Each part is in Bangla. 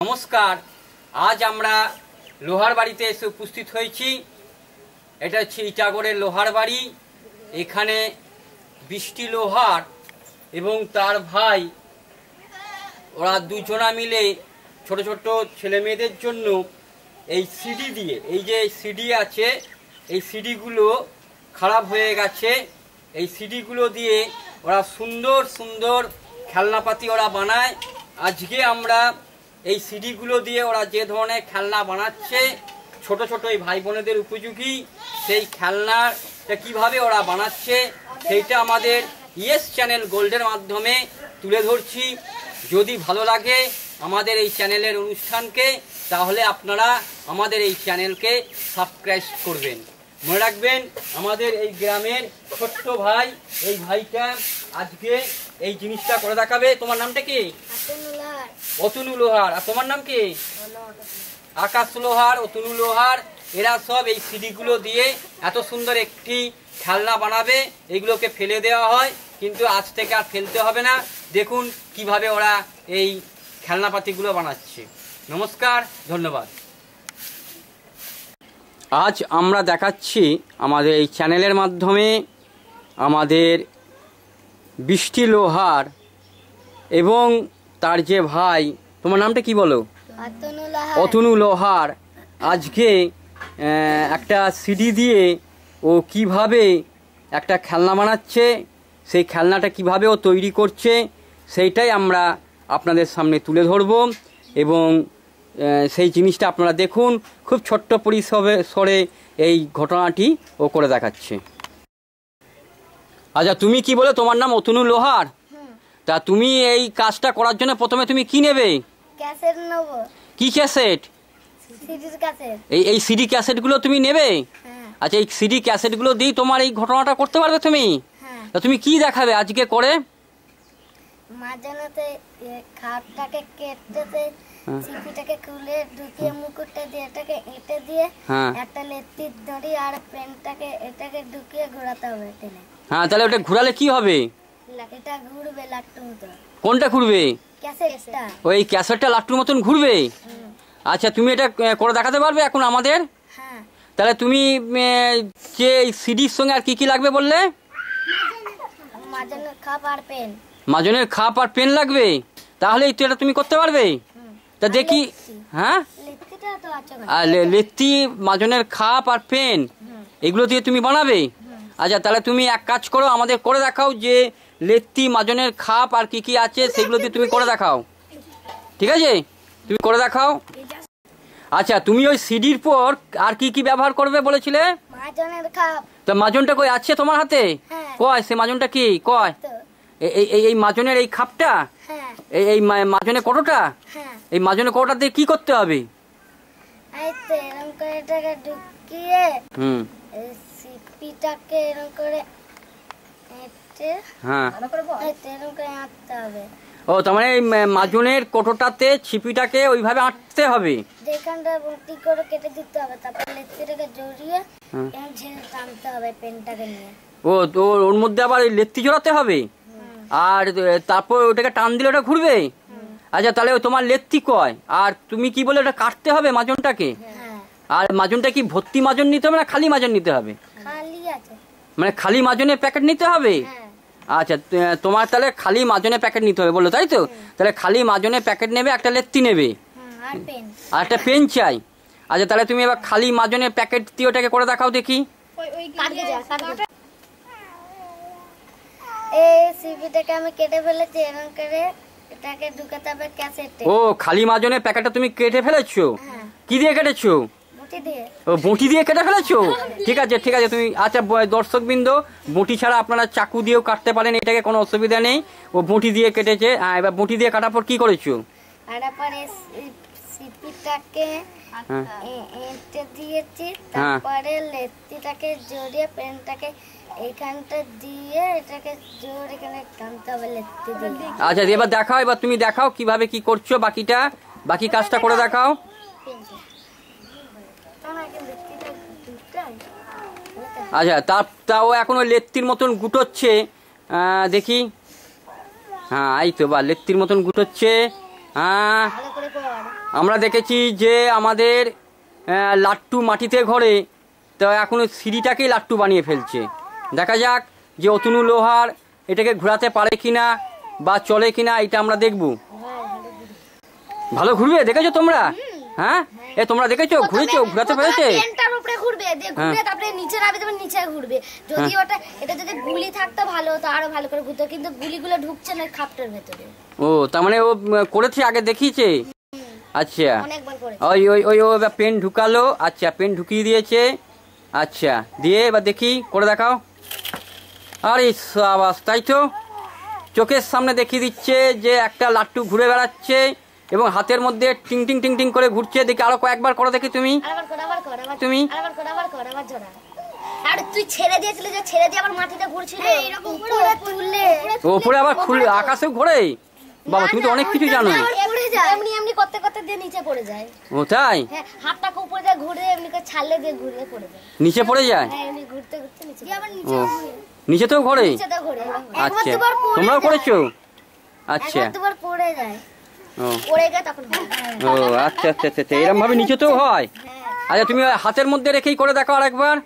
নমস্কার, আজ আমরা লোহার বাড়িতে এসে উপস্থিত হয়েছি। এটা হচ্ছে ইটাগড়ের লোহার বাড়ি। এখানে বৃষ্টি লোহার এবং তার ভাই, ওরা দুজনা মিলে ছোট ছোট ছেলে মেয়েদের জন্য এই সিডি দিয়ে, এই যে সিডি আছে, এই সিডিগুলো খারাপ হয়ে গেছে। এই সিডিগুলো দিয়ে ওরা সুন্দর সুন্দর খেলনাপাতি ওরা বানায়। আজকে আমরা এই সিডিগুলো দিয়ে ওরা যে ধরনের খেলনা বানাচ্ছে, ছোট ছোট এই ভাই বোনেদের উপযোগী, সেই খেলনাটা কীভাবে ওরা বানাচ্ছে, সেইটা আমাদের ইয়েস চ্যানেল গোল্ডের মাধ্যমে তুলে ধরছি। যদি ভালো লাগে আমাদের এই চ্যানেলের অনুষ্ঠানকে, তাহলে আপনারা আমাদের এই চ্যানেলকে সাবস্ক্রাইব করবেন। মনে রাখবেন আমাদের এই গ্রামের ছোট্ট ভাই এই ভাইটা আজকে এই জিনিসটা করে দেখাবে। তোমার নামটা কি? অতনু লোহার আর তোমার নাম কি? আকাশ লোহার অতনু লোহার এরা সব এই সিডিগুলো দিয়ে এত সুন্দর একটি খেলনা বানাবে এগুলোকে ফেলে দেওয়া হয়। কিন্তু আজ থেকে আর ফেলতে হবে না। দেখুন কীভাবে ওরা এই খেলনাপাতিগুলো বানাচ্ছে। নমস্কার ধন্যবাদ। আজ আমরা দেখাচ্ছি আমাদের এই চ্যানেলের মাধ্যমে আমাদের বৃষ্টি লোহার এবং তার যে ভাই তোমার নামটা কি বলো? অতনু লোহার আজকে একটা সিডি দিয়ে ও কীভাবে একটা খেলনা বানাচ্ছে সেই খেলনাটা কীভাবে ও তৈরি করছে সেইটাই আমরা আপনাদের সামনে তুলে ধরব এবং সেই জিনিসটা আপনারা দেখুন। খুব ছোট্ট পরিসরে সরে এই ঘটনাটি ও করে দেখাচ্ছে। আচ্ছা তুমি কি বলে তোমার নাম অতনু লোহার? তা তুমি এই কাজটা করার জন্য প্রথমে তুমি কি নেবে? ক্যাসেট নেব। কি ক্যাসেট? এই এই সিডি ক্যাসেটগুলো তুমি নেবে? হ্যাঁ। আচ্ছা এই সিডি ক্যাসেটগুলো দিয়ে তোমার এই ঘটনাটা করতে পারবে তুমি? হ্যাঁ। তা তুমি কি দেখাবে আজকে করে? মাঝানাতে খাপটাকে কেটেতে হ্যাঁ। সিপিটাকে খুলে ঢুকিয়ে মুকুটটা দিয়ে এটাকে এঁটে দিয়ে হ্যাঁ। একটা দড়ি আর পেনটাকে এটাকে ঢুকিয়ে ঘোরাতে হবে টেনে। হ্যাঁ তাহলে ওটা ঘুরালে কি হবে? এটা ঘুরবে লাট্টু মতো কোনটা ঘুরবে? ক্যাসেটটা। ওই ক্যাসেটটা লাট্টুর মতন ঘুরবে? আচ্ছা তুমি এটা করে দেখাতে পারবে এখন আমাদের? হ্যাঁ। তাহলে তুমি যে সিডির সঙ্গে আর কি কি লাগবে বললে? মাঝানো খাপ আর পেন। মাজনের খাপ আর পেন লাগবে? তাহলে এই তো এটা তুমি করতে পারবে। তা দেখি হ্যাঁ? লেত্তি মাজনের খাপ আর পেন এগুলো দিয়ে তুমি বানাবে? আচ্ছা তাহলে তুমি এক কাজ করো আমাদের করে দেখাও যে লেত্তি মাজনের খাপ আর কি কি আছে সেগুলো দিয়ে তুমি করে দেখাও। ঠিক আছে? তুমি করে দেখাও। আচ্ছা তুমি ওই সিডির পর আর কি কি ব্যবহার করবে বলেছিলে? তা মাজনটা কই আছে তোমার হাতে? হ্যাঁ। কয় সে মাজনটা কি? কয়? এই এই- এই মাজনের এই খাপটা? হ্যাঁ। এই এই মা- মাজনের কটোটা? হ্যাঁ। এই মাজনের কটোটা দিয়ে কি করতে হবে? এই তো এরকম করে এটাকে ঢুকিয়ে হুম। সিপিটাকে এরকম করে হ্যাঁ। এরকম করে আঁটতে হবে। ও তার মানে এই মাজনের কোটোটাতে ছিপিটাকে ওইভাবে আঁটতে হবে? যেখানটা বটি করে কেটে দিতে হবে তারপর লেত্তিটাকে জড়িয়ে ঝেড়ে টানতে হবে পেনটাকে নিয়ে। ও তো ওর মধ্যে আবার লেত্তি জোড়াতে হবে? আর তারপর ওটাকে টান দিলে ওটা ঘুরবে? আচ্ছা তাহলে ও তোমার লেত্তি কয়? আর তুমি কি বলে ওটা কাটতে হবে মাজনটাকে? হ্যাঁ। আর মাজনটা কি ভর্তি মাজন নিতে হবে না খালি মাজন নিতে হবে? মানে খালি মাজনের প্যাকেট নিতে হবে? হ্যাঁ। আচ্ছা তোমার তাহলে খালি মাজনের প্যাকেট নিতে হবে বলল তাই তো? তাহলে খালি মাজনের প্যাকেট নেবে একটা লেত্তি নেবে? আর একটা পেন চাই? আচ্ছা তাহলে তুমি এবার খালি মাজনের প্যাকেট দিয়ে ওটাকে করে দেখাও দেখি। এই সিপিটাকে আমি কেটে ফেলেছি এরকম করে। এটাকে ঢুকাতে হবে ক্যাসেটে। ও খালি মাজনের প্যাকেটটা তুমি কেটে ফেলেছো? হ্যাঁ। কি দিয়ে কেটেছো? ও বটি দিয়ে কেটে ফেলেছো? ঠিক আছে ঠিক আছে তুমি আচ্ছা দর্শক বিন্দু বটি ছাড়া আপনারা চাকু দিয়েও কাটতে পারেন এটাকে কোনো অসুবিধা নেই। ও বটি দিয়ে কেটেছে। এবার বটি দিয়ে কাটার পর কি করেছ? সিপিটাকে হ্যাঁ। এঁটে দিয়েছি হ্যাঁ। তারপরে লেত্তিটাকে জড়িয়ে পেনটাকে আচ্ছা এবার দেখাও, এবার তুমি দেখাও কীভাবে কি করছ বাকিটা, বাকি কাজটা করে দেখাও। আচ্ছা তা তাও এখন লেত্তির মতন গুটোচ্ছে। দেখি। হ্যাঁ এই তো বা, লেত্তির মতন গুটোচ্ছে। হ্যাঁ আমরা দেখেছি যে আমাদের লাট্টু মাটিতে ঘরে। তো এখন সিঁড়িটাকেই লাট্টু বানিয়ে ফেলছে। দেখা যাক যে অতনু লোহার এটাকে ঘোরাতে পারে কিনা বা চলে কিনা এটা আমরা দেখব। ভালো ঘুরবে দেখেছ তোমরা? হ্যাঁ? এ তোমরা দেখেছ? ঘুরেছো? ঘোরাতে পেরেছে? হ্যাঁ। ভেতরে। ও তার মানে ও করেছে আগে দেখিয়েছে? আচ্ছা। ওই ওই ওই ও এবার পেন ঢুকালো। আচ্ছা পেন ঢুকিয়ে দিয়েছে। আচ্ছা দিয়ে এবার দেখি করে দেখাও। আরে সাবাস তাই তো? চোখের সামনে দেখিয়ে দিচ্ছে যে একটা লাট্টু ঘুরে বেড়াচ্ছে এবং হাতের মধ্যে টিং টিং টিং টিং করে ঘুরছে। দেখি আরও কয়েকবার করো দেখি তুমি। আবার কর আবার কর আবার তুমি? আবার আবার কর আবার জোড়া। আর তুই ছেড়ে দিয়েছিলি যে ছেড়ে দিয়ে আবার মাটিতে ঘুরছিল? এরকম করে তুললে ও উপরে আবার খুলে আকাশেও ঘোরে? বাবা তুমি তো অনেক কিছু জানো যায়। এমনি এমনি করতে করতে দিয়ে নিচে পড়ে যায়। ও তাই? হ্যাঁ হাতটাকে উপরে দিয়ে ঘুরে এমনি করে ছাড়লে দিয়ে ঘুরে পড়ে যায়। নিচে পড়ে যায়? হ্যাঁ এমনি ঘুরতে ঘুরতে নিচে আবার ও। নিচেতেও ঘোরে? নিচেতে ঘুরে আচ্ছা। তোমরাও করেছ? আচ্ছা। একবার পড়ে যায়। ও। পড়ে তখন ও আচ্ছা আচ্ছা আচ্ছা আচ্ছা এরকম ভাবে নিচেতেও হয়? হ্যাঁ। আচ্ছা তুমি হাতের মধ্যে রেখেই করে দেখো আরেকবার।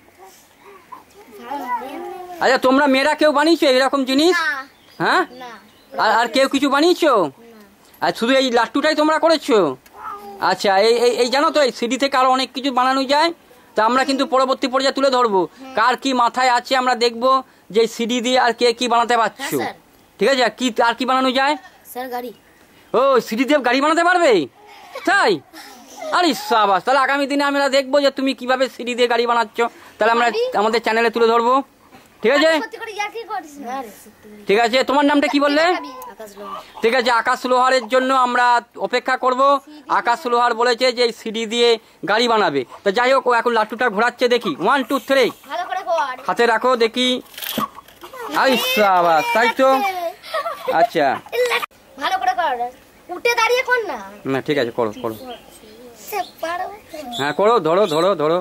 আচ্ছা তোমরা মেয়েরা কেউ বানিয়েছো এরকম জিনিস? হ্যাঁ? আর আর কেউ কিছু বানিয়েছো? আর শুধু এই লাট্টুটাই তোমরা করেছ? আচ্ছা এই এই- এই জানো তো এই সিডি থেকে আরও অনেক কিছু বানানো যায়। তা আমরা কিন্তু পরবর্তী পর্যায়ে তুলে ধরবো। কার কি মাথায় আছে আমরা দেখব যে সিডি দিয়ে আর কে কি বানাতে পারছ। হ্যাঁ, ঠিক আছে কি আর কি বানানো যায়? স্যার গাড়ি। ও সিডি দিয়ে গাড়ি বানাতে পারবে? তাই? আরে সাবাস তাহলে আগামী দিনে আমরা দেখব যে তুমি কীভাবে সিডি দিয়ে গাড়ি বানাচ্ছ। তাহলে আমরা আমাদের চ্যানেলে তুলে ধরবো। ঠিক আছে। ঠিক আছে তোমার নামটা কি বললে? ঠিক আছে আকাশ লোহারের জন্য আমরা অপেক্ষা করব। আকাশ লোহার বলেছে যে এই সিডি দিয়ে গাড়ি বানাবে। তা যাই হোক ও এখন লাট্টুটা ঘোরাচ্ছে দেখি। ওয়ান টু থ্রি হাতে রাখো দেখি। আই তাই তো? আচ্ছা। ভালো করে কর। উঠে দাঁড়িয়ে কর না। না ঠিক আছে করো করো। হ্যাঁ করো ধরো ধরো ধরো।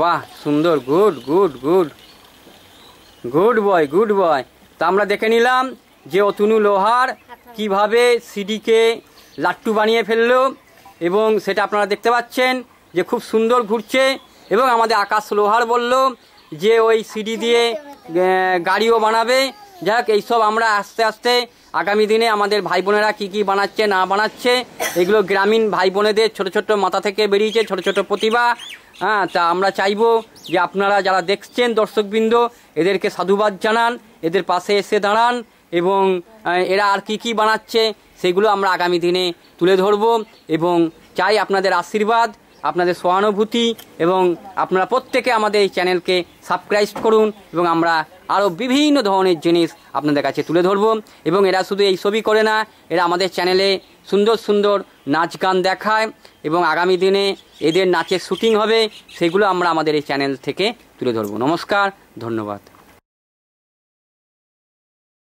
বাহ সুন্দর good good good good boy good boy তা আমরা দেখে নিলাম যে অতনু লোহার কীভাবে সিডিকে লাট্টু বানিয়ে ফেলল এবং সেটা আপনারা দেখতে পাচ্ছেন যে খুব সুন্দর ঘুরছে এবং আমাদের আকাশ লোহার বলল যে ওই সিডি দিয়ে গাড়িও বানাবে। যাক এইসব আমরা আস্তে আস্তে আগামী দিনে আমাদের ভাই বোনেরা কী কী বানাচ্ছে, না বানাচ্ছে, এগুলো গ্রামীণ ভাই বোনেদের ছোট ছোট মাথা থেকে বেরিয়েছে, ছোট ছোট প্রতিভা। হ্যাঁ তা আমরা চাইব যে আপনারা যারা দেখছেন দর্শকবৃন্দ, এদেরকে সাধুবাদ জানান। এদের পাশে এসে দাঁড়ান এবং এরা আর কি কি বানাচ্ছে সেগুলো আমরা আগামী দিনে তুলে ধরবো এবং চাই আপনাদের আশীর্বাদ, আপনাদের সহানুভূতি এবং আপনারা প্রত্যেকে আমাদের এই চ্যানেলকে সাবস্ক্রাইব করুন এবং আমরা আরও বিভিন্ন ধরনের জিনিস আপনাদের কাছে তুলে ধরবো এবং এরা শুধু এই ছবি করে না, এরা আমাদের চ্যানেলে সুন্দর সুন্দর নাচ গান দেখায় এবং আগামী দিনে এদের নাচের শুটিং হবে সেগুলো আমরা আমাদের এই চ্যানেল থেকে তুলে ধরবো। নমস্কার, ধন্যবাদ।